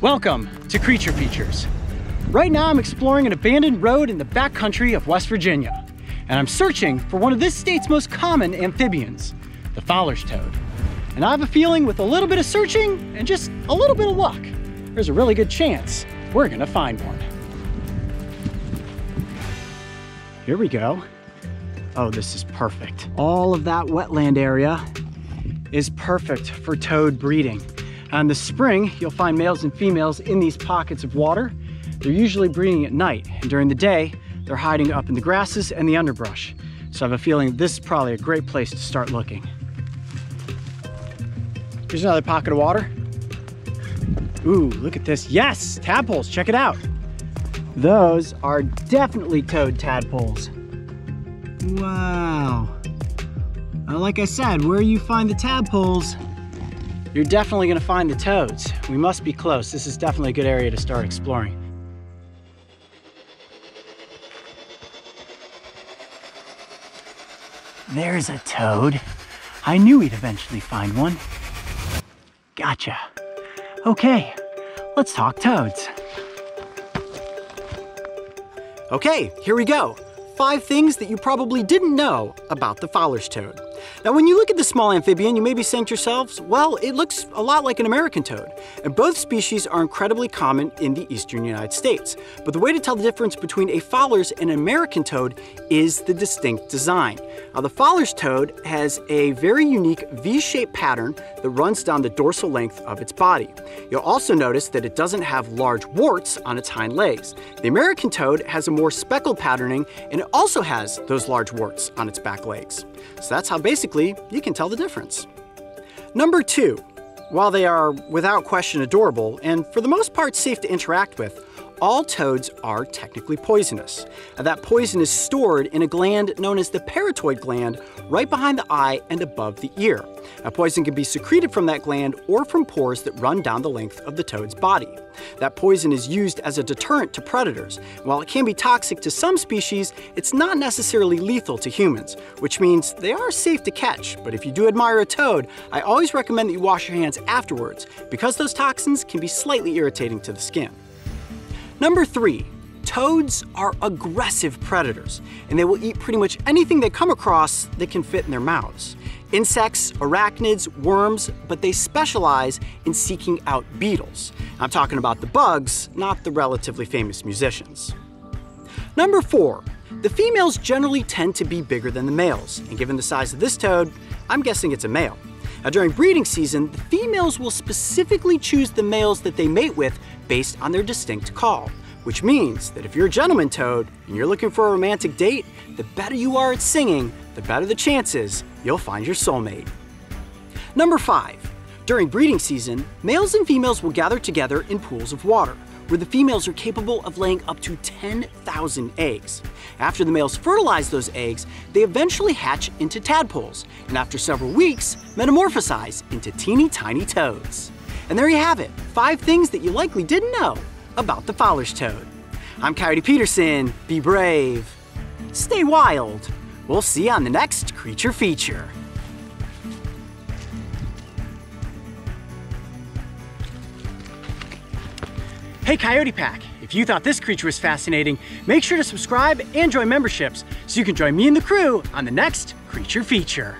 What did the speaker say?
Welcome to Creature Features. Right now I'm exploring an abandoned road in the backcountry of West Virginia, and I'm searching for one of this state's most common amphibians, the Fowler's toad. And I have a feeling with a little bit of searching and just a little bit of luck, there's a really good chance we're gonna find one. Here we go. Oh, this is perfect. All of that wetland area is perfect for toad breeding. In the spring, you'll find males and females in these pockets of water. They're usually breeding at night, and during the day, they're hiding up in the grasses and the underbrush. So I have a feeling this is probably a great place to start looking. Here's another pocket of water. Ooh, look at this. Yes, tadpoles, check it out. Those are definitely toad tadpoles. Wow. Uh, like I said, where you find the tadpoles, you're definitely gonna find the toads. We must be close. This is definitely a good area to start exploring. There's a toad. I knew we'd eventually find one. Gotcha. Okay, let's talk toads. Okay, here we go. Five things that you probably didn't know about the Fowler's toad. Now, when you look at the small amphibian, you may be saying to yourselves, well, it looks a lot like an American toad. And both species are incredibly common in the eastern United States. But the way to tell the difference between a Fowler's and an American toad is the distinct design. Now, the Fowler's toad has a very unique V-shaped pattern that runs down the dorsal length of its body. You'll also notice that it doesn't have large warts on its hind legs. The American toad has a more speckled patterning and it also has those large warts on its back legs. So that's how basically you can tell the difference. Number two, while they are without question adorable and for the most part safe to interact with, all toads are technically poisonous. That poison is stored in a gland known as the parotoid gland right behind the eye and above the ear. Now, poison can be secreted from that gland or from pores that run down the length of the toad's body. That poison is used as a deterrent to predators. While it can be toxic to some species, it's not necessarily lethal to humans, which means they are safe to catch. But if you do admire a toad, I always recommend that you wash your hands afterwards because those toxins can be slightly irritating to the skin. Number three, toads are aggressive predators, and they will eat pretty much anything they come across that can fit in their mouths. Insects, arachnids, worms, but they specialize in seeking out beetles. I'm talking about the bugs, not the relatively famous musicians. Number four, the females generally tend to be bigger than the males, and given the size of this toad, I'm guessing it's a male. Now, during breeding season, the females will specifically choose the males that they mate with based on their distinct call, which means that if you're a gentleman toad and you're looking for a romantic date, the better you are at singing, the better the chances you'll find your soulmate. Number five, during breeding season, males and females will gather together in pools of water where the females are capable of laying up to 10,000 eggs. After the males fertilize those eggs, they eventually hatch into tadpoles, and after several weeks, metamorphosize into teeny tiny toads. And there you have it, five things that you likely didn't know about the Fowler's toad. I'm Coyote Peterson, be brave, stay wild. We'll see you on the next Creature Feature. Hey Coyote Pack, if you thought this creature was fascinating, make sure to subscribe and join memberships so you can join me and the crew on the next Creature Feature.